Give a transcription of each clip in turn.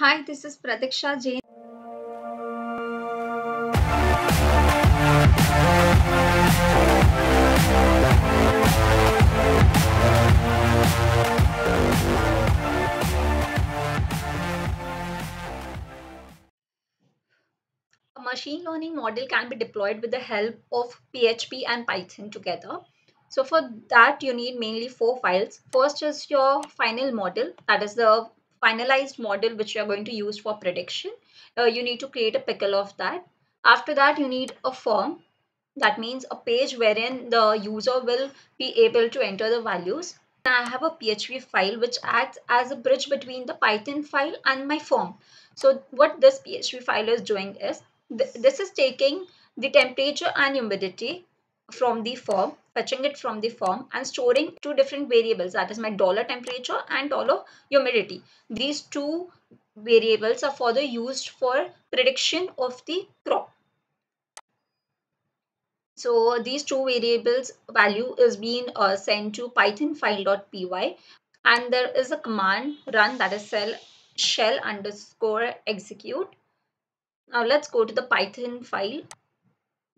Hi, this is Pratiksha Jain. A machine learning model can be deployed with the help of PHP and Python together. So for that, you need mainly four files. First is your final model, that is the finalized model which you are going to use for prediction. Uh, you need to create a pickle of that. After that, you need a form. That means a page wherein the user will be able to enter the values. I have a PHP file which acts as a bridge between the Python file and my form. So what this PHP file is doing is, th this is taking the temperature and humidity from the form, fetching it from the form and storing two different variables that is my dollar temperature and dollar humidity. These two variables are further used for prediction of the crop. So these two variables value is being uh, sent to python file.py and there is a command run that is shell, shell underscore execute. Now let's go to the python file.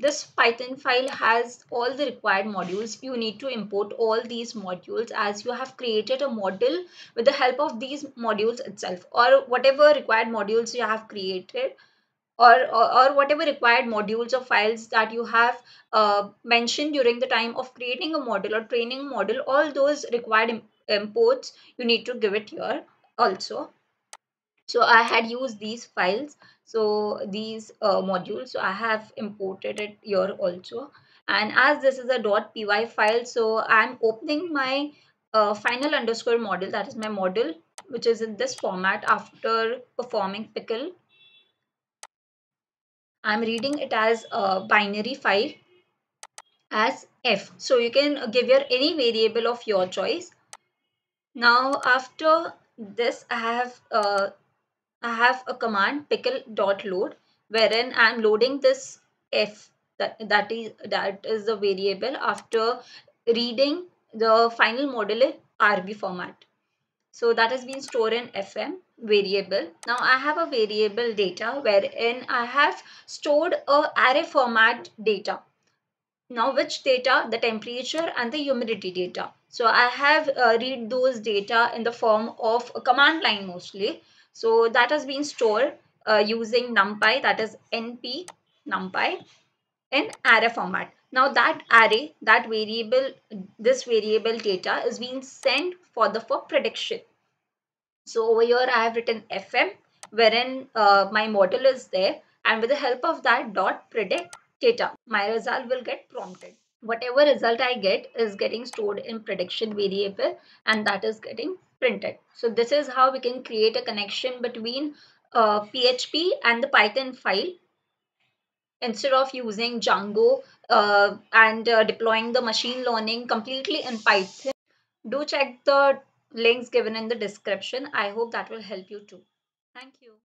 This python file has all the required modules. You need to import all these modules as you have created a model with the help of these modules itself or whatever required modules you have created or, or, whatever required modules or files that you have uh, mentioned during the time of creating a model or training model, all those required Im imports, you need to give it here also. So I had used these files, so these uh, modules, so I have imported it here also. And as this is a .py file, so I'm opening my uh, final underscore model, that is my model, which is in this format after performing pickle I'm reading it as a binary file as f. So you can give your any variable of your choice. Now after this I have uh, I have a command pickle dot load wherein I'm loading this f that that is that is the variable after reading the final model in RB format. So that has been stored in FM variable. Now I have a variable data wherein I have stored a array format data. Now which data? The temperature and the humidity data. So I have uh, read those data in the form of a command line mostly. So that has been stored uh, using numpy that is np numpy in array format. Now that array, that variable, this variable data is being sent for the for prediction. So over here I have written fm wherein uh, my model is there and with the help of that dot predict data, my result will get prompted. Whatever result I get is getting stored in prediction variable and that is getting printed. So this is how we can create a connection between uh, PHP and the Python file instead of using Django uh, and uh, deploying the machine learning completely in Python, do check the links given in the description. I hope that will help you too. Thank you.